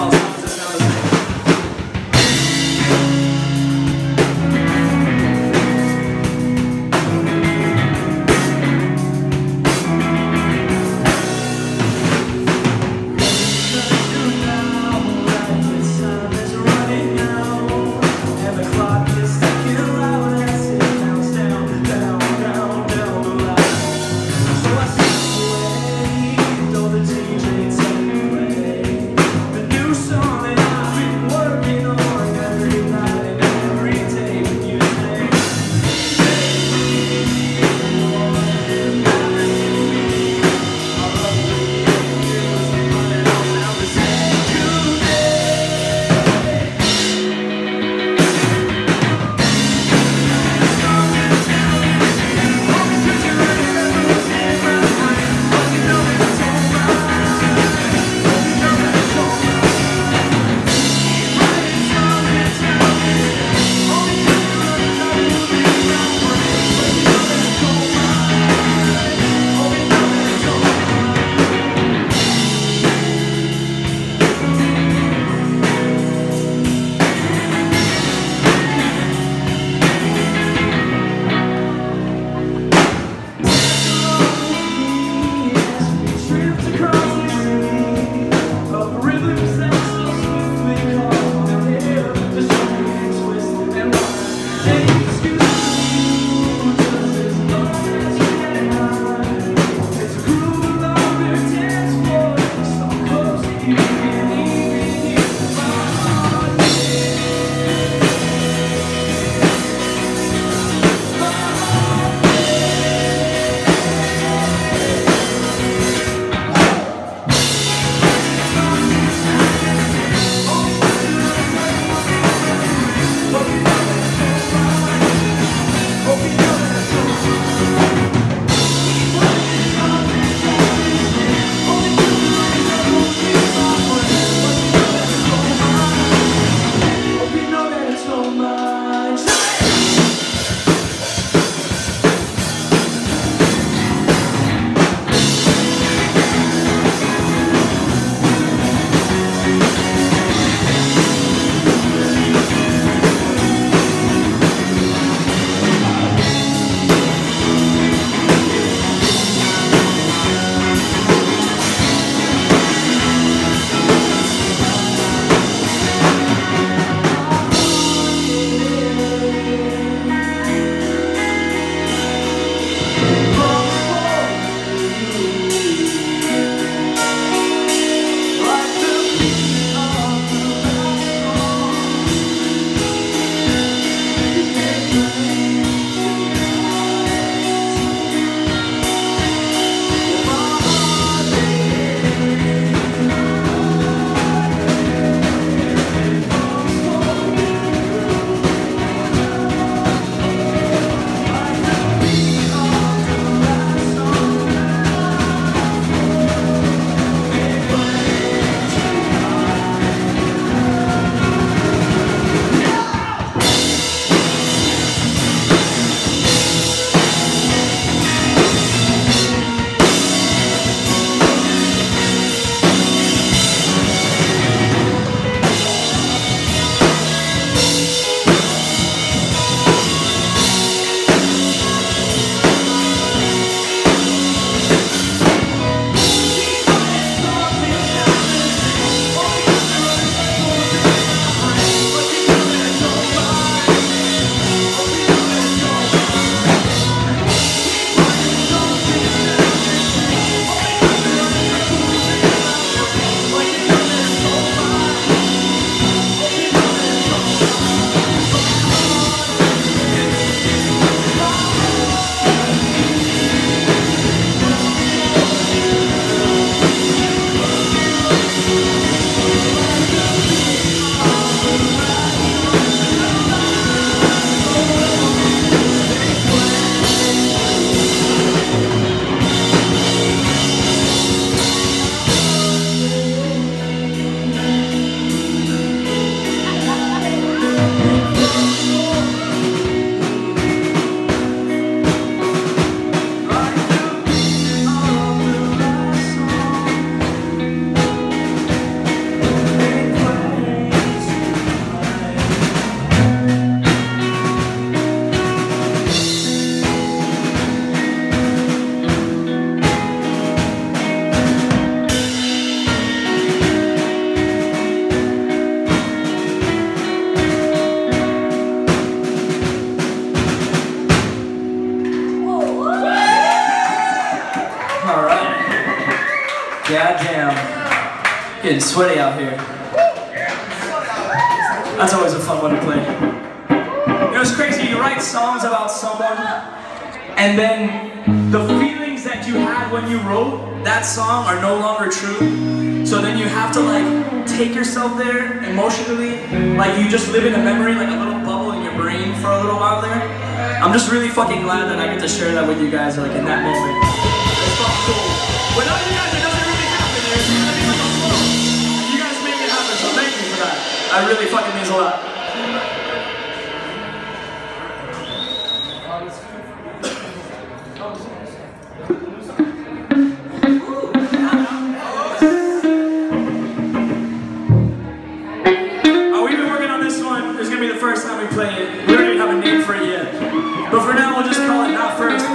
falsas. Getting sweaty out here. That's always a fun one to play. You know, it's crazy. You write songs about someone, and then the feelings that you had when you wrote that song are no longer true. So then you have to like take yourself there emotionally, like you just live in a memory, like a little bubble in your brain for a little while there. I'm just really fucking glad that I get to share that with you guys, like in that moment. It's fucking cool. Without you guys, that. Really fucking means a lot. Oh, we've been working on this one. It's gonna be the first time we play it. We don't even have a name for it yet. But for now, we'll just call it Not First.